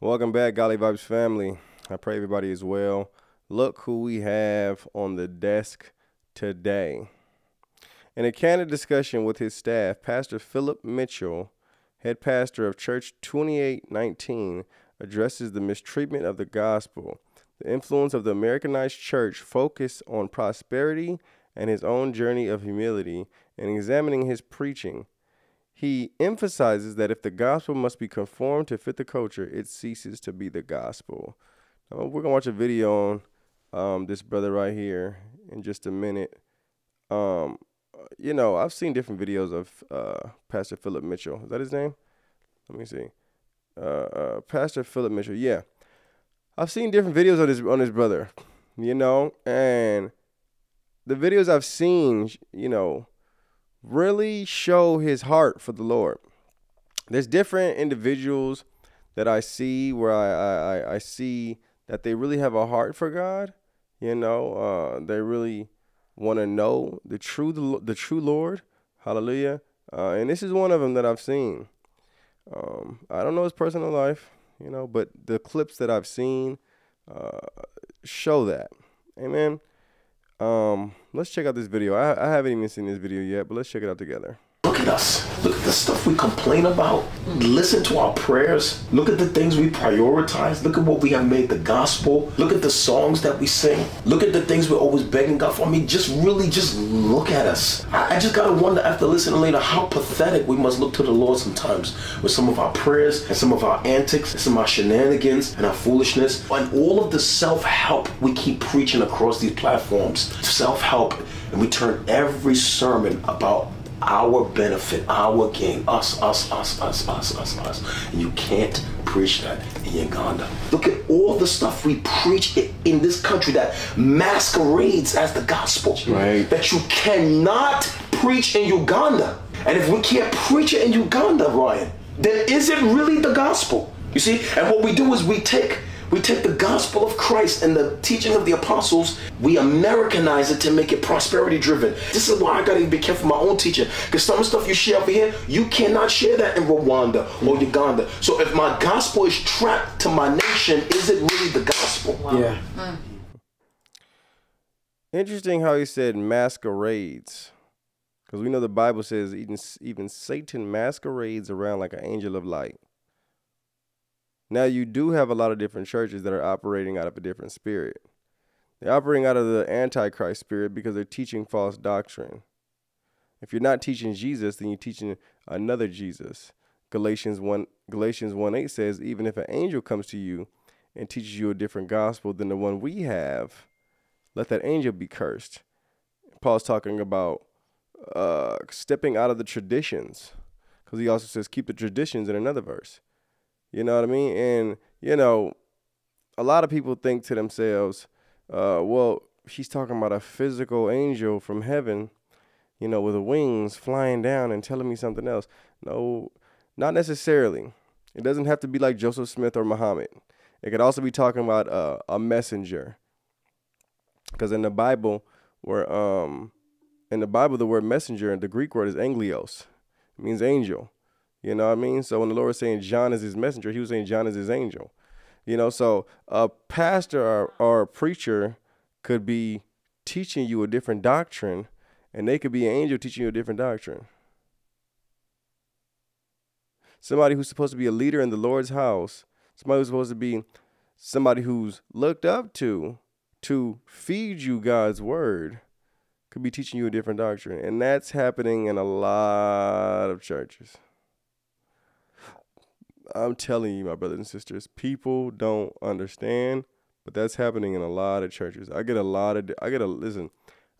Welcome back, Godly Vibez family. I pray everybody is well. Look who we have on the desk today. In a candid discussion with his staff, Pastor Phillip Mitchell, head pastor of Church 2819, addresses the mistreatment of the gospel, the influence of the Americanized church focused on prosperity, and his own journey of humility, and examining his preaching. He emphasizes that if the gospel must be conformed to fit the culture, it ceases to be the gospel. We're gonna watch a video on um, this brother right here in just a minute. Um, you know, I've seen different videos of uh, Pastor Phillip Mitchell. Is that his name? Let me see. Uh, uh, Pastor Phillip Mitchell. Yeah, I've seen different videos on his on his brother. You know, and the videos I've seen, you know, really show his heart for the Lord. There's different individuals that I see where I, I, I see that they really have a heart for God. You know, uh, they really want to know the true the, the true Lord. Hallelujah. Uh, and this is one of them that I've seen. Um, I don't know his personal life, you know, but the clips that I've seen uh, show that. Amen. Um, let's check out this video. I, I haven't even seen this video yet, but let's check it out together. Look at us. Look at the stuff we complain about. Listen to our prayers. Look at the things we prioritize. Look at what we have made the gospel. Look at the songs that we sing. Look at the things we're always begging God for. I mean, just really just look at us. I, I just gotta wonder after listening later how pathetic we must look to the Lord sometimes with some of our prayers and some of our antics and some of our shenanigans and our foolishness and all of the self-help we keep preaching across these platforms. Self-help and we turn every sermon about our benefit, our gain, us, us, us, us, us, us, us. And you can't preach that in Uganda. Look at all the stuff we preach in this country that masquerades as the gospel. Right. That you cannot preach in Uganda. And if we can't preach it in Uganda, Ryan, then is it really the gospel? You see? And what we do is we take we take the gospel of Christ and the teaching of the apostles, we Americanize it to make it prosperity driven. This is why I gotta be careful my own teaching. Because some of the stuff you share over here, you cannot share that in Rwanda or Uganda. So if my gospel is trapped to my nation, is it really the gospel? Wow. Yeah. Mm. Interesting how he said masquerades. Because we know the Bible says even, even Satan masquerades around like an angel of light. Now, you do have a lot of different churches that are operating out of a different spirit. They're operating out of the Antichrist spirit because they're teaching false doctrine. If you're not teaching Jesus, then you're teaching another Jesus. Galatians 1 Galatians 1 8 says, even if an angel comes to you and teaches you a different gospel than the one we have, let that angel be cursed. Paul's talking about uh, stepping out of the traditions because he also says, keep the traditions in another verse. You know what I mean? And, you know, a lot of people think to themselves, uh, well, she's talking about a physical angel from heaven, you know, with wings flying down and telling me something else. No, not necessarily. It doesn't have to be like Joseph Smith or Muhammad. It could also be talking about uh, a messenger. Because in the Bible, where um, in the Bible, the word messenger the Greek word is angelos. It means angel. You know what I mean? So when the Lord was saying John is his messenger, he was saying John is his angel. You know, so a pastor or, or a preacher could be teaching you a different doctrine, and they could be an angel teaching you a different doctrine. Somebody who's supposed to be a leader in the Lord's house, somebody who's supposed to be somebody who's looked up to to feed you God's word could be teaching you a different doctrine. And that's happening in a lot of churches. I'm telling you, my brothers and sisters, people don't understand, but that's happening in a lot of churches. I get a lot of, I get a, listen,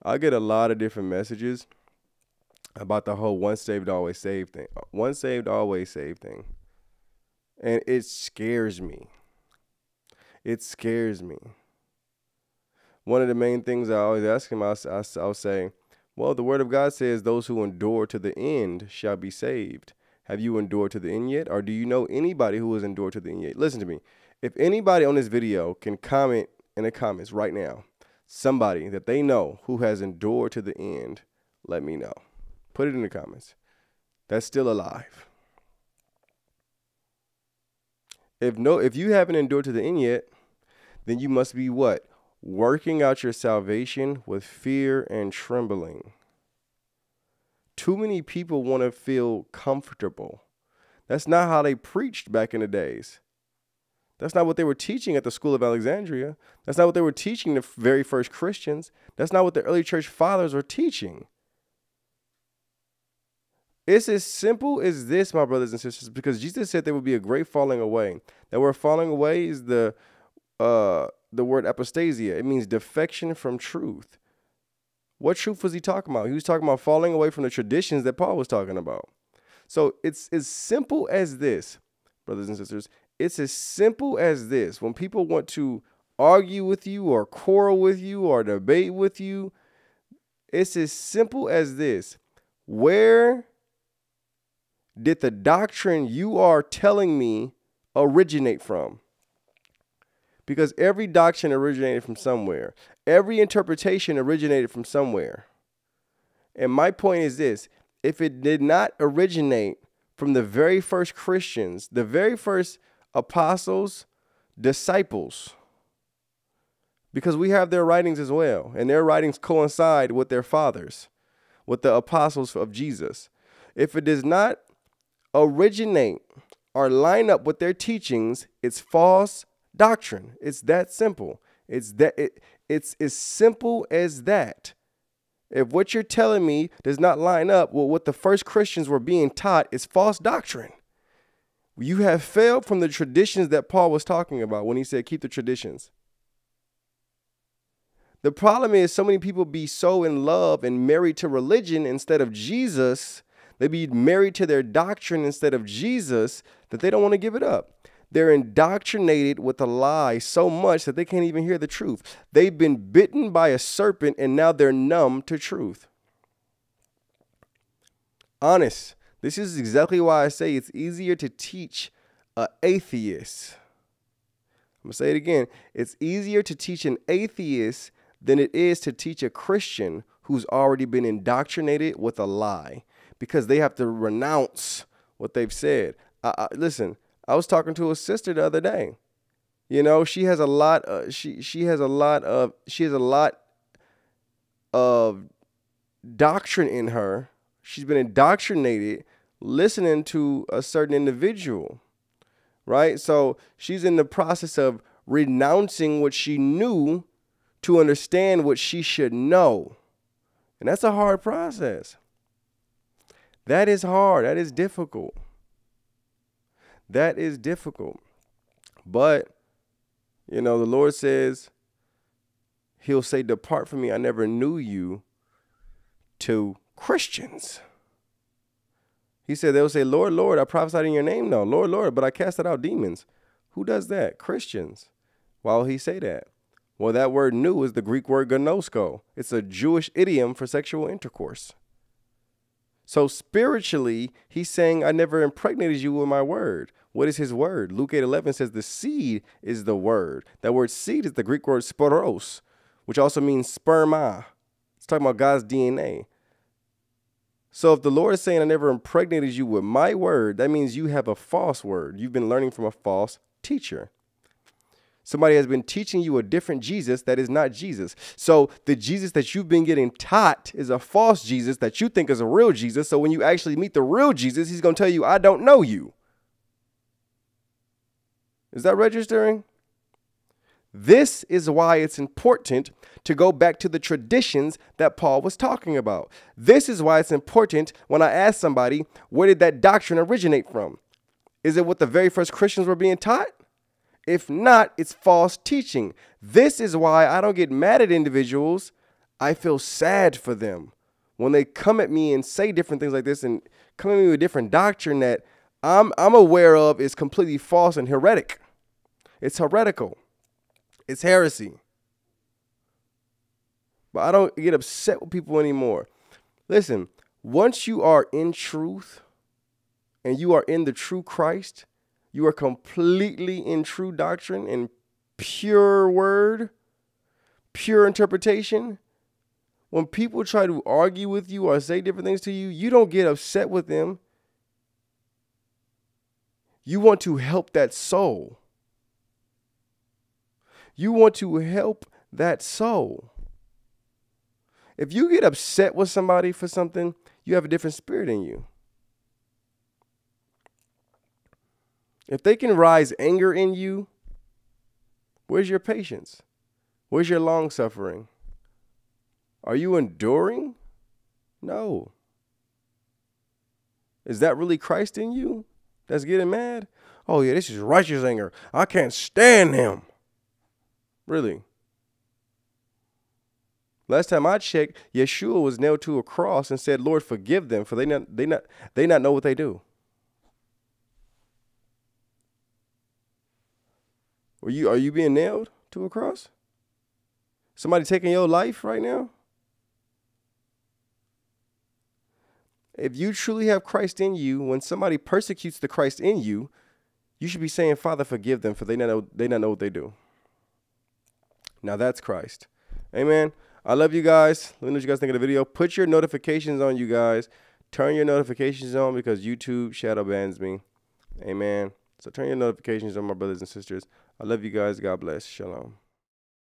I get a lot of different messages about the whole once saved, always saved thing. Uh, once saved, always saved thing. And it scares me. It scares me. One of the main things I always ask him, I'll, I'll say, well, the word of God says, those who endure to the end shall be saved. Have you endured to the end yet? Or do you know anybody who has endured to the end yet? Listen to me. If anybody on this video can comment in the comments right now, somebody that they know who has endured to the end, let me know. Put it in the comments. That's still alive. If no if you haven't endured to the end yet, then you must be what? Working out your salvation with fear and trembling. Too many people want to feel comfortable. That's not how they preached back in the days. That's not what they were teaching at the School of Alexandria. That's not what they were teaching the very first Christians. That's not what the early church fathers were teaching. It's as simple as this, my brothers and sisters, because Jesus said there would be a great falling away. That word falling away is the uh, the word apostasia. It means defection from truth. What truth was he talking about? He was talking about falling away from the traditions that Paul was talking about. So it's as simple as this, brothers and sisters. It's as simple as this. When people want to argue with you or quarrel with you or debate with you, it's as simple as this. Where did the doctrine you are telling me originate from? Because every doctrine originated from somewhere, every interpretation originated from somewhere. And my point is this if it did not originate from the very first Christians, the very first apostles, disciples, because we have their writings as well, and their writings coincide with their fathers, with the apostles of Jesus. If it does not originate or line up with their teachings, it's false doctrine. It's that simple. It's that it, it's as simple as that. If what you're telling me does not line up with what the first Christians were being taught, it's false doctrine. You have failed from the traditions that Paul was talking about when he said, keep the traditions. The problem is, so many people be so in love and married to religion instead of Jesus they be married to their doctrine instead of Jesus that they don't want to give it up. They're indoctrinated with a lie so much that they can't even hear the truth. They've been bitten by a serpent and now they're numb to truth. Honest. This is exactly why I say it's easier to teach an atheist. I'm going to say it again. It's easier to teach an atheist than it is to teach a Christian who's already been indoctrinated with a lie because they have to renounce what they've said. I, I, listen, I was talking to a sister the other day. You know, she has a lot. Of, she she has a lot of she has a lot of doctrine in her. She's been indoctrinated listening to a certain individual, right? So she's in the process of renouncing what she knew to understand what she should know. And that's a hard process. That is hard. That is difficult. That is difficult. But, you know, the Lord says, He'll say, Depart from me, I never knew you to Christians. He said, They'll say, Lord, Lord, I prophesied in your name. No, Lord, Lord, but I casted out demons. Who does that? Christians. Why will he say that? Well, that word new is the Greek word gnosko. It's a Jewish idiom for sexual intercourse. So spiritually, he's saying, I never impregnated you with my word. What is his word? Luke 8 11 says the seed is the word. That word seed is the Greek word sporos, which also means sperma. It's talking about God's DNA. So if the Lord is saying, I never impregnated you with my word, that means you have a false word. You've been learning from a false teacher. Somebody has been teaching you a different Jesus that is not Jesus. So the Jesus that you've been getting taught is a false Jesus that you think is a real Jesus. So when you actually meet the real Jesus, he's going to tell you, I don't know you. Is that registering? This is why it's important to go back to the traditions that Paul was talking about. This is why it's important when I ask somebody, where did that doctrine originate from? Is it what the very first Christians were being taught? If not, it's false teaching. This is why I don't get mad at individuals. I feel sad for them when they come at me and say different things like this and come at me with different doctrine that I'm, I'm aware of is completely false and heretic. It's heretical, it's heresy. But I don't get upset with people anymore. Listen, once you are in truth and you are in the true Christ, you are completely in true doctrine and pure word, pure interpretation. When people try to argue with you or say different things to you, you don't get upset with them. You want to help that soul. You want to help that soul. If you get upset with somebody for something, you have a different spirit in you. If they can rise anger in you, where's your patience? Where's your long suffering? Are you enduring? No. Is that really Christ in you that's getting mad? Oh, yeah, this is righteous anger. I can't stand him. Really? Last time I checked, Yeshua was nailed to a cross and said, "Lord, forgive them, for they not they not they not know what they do." Are you are you being nailed to a cross? Somebody taking your life right now? If you truly have Christ in you, when somebody persecutes the Christ in you, you should be saying, "Father, forgive them, for they not know they not know what they do." Now that's Christ. Amen. I love you guys. Let me know what you guys think of the video. Put your notifications on, you guys. Turn your notifications on because YouTube shadow bans me. Amen. So turn your notifications on, my brothers and sisters. I love you guys. God bless. Shalom.